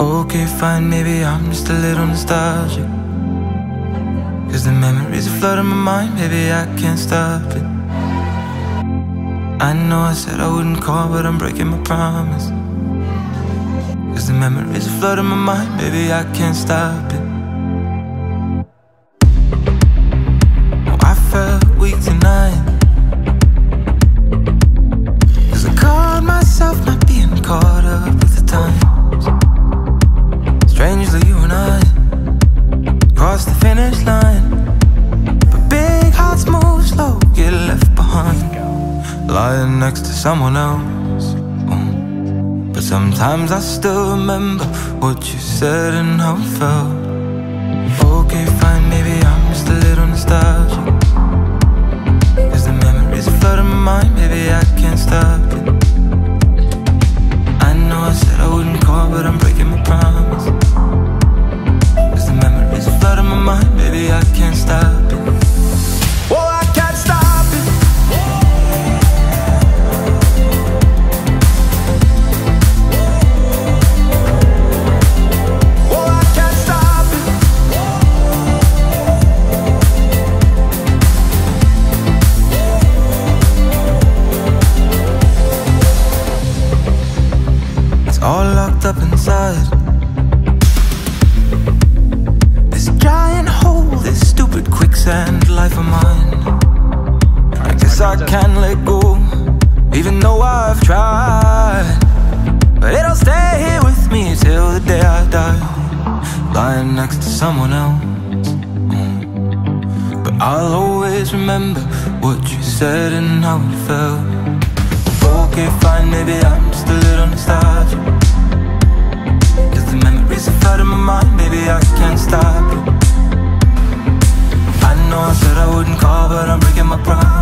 Okay, fine, maybe I'm just a little nostalgic. Cause the memories are flooding my mind, maybe I can't stop it. I know I said I wouldn't call, but I'm breaking my promise. Cause the memories are flooding my mind, maybe I can't stop it. Someone else. Mm. But sometimes I still remember what you said and how it felt. Locked up inside. This giant hole, this stupid quicksand life of mine. I guess I can't let go, even though I've tried. But it'll stay here with me till the day I die, lying next to someone else. Mm. But I'll always remember what you said and how it felt. Okay, fine, maybe I'm just a little nostalgic. but I'm breaking my promise.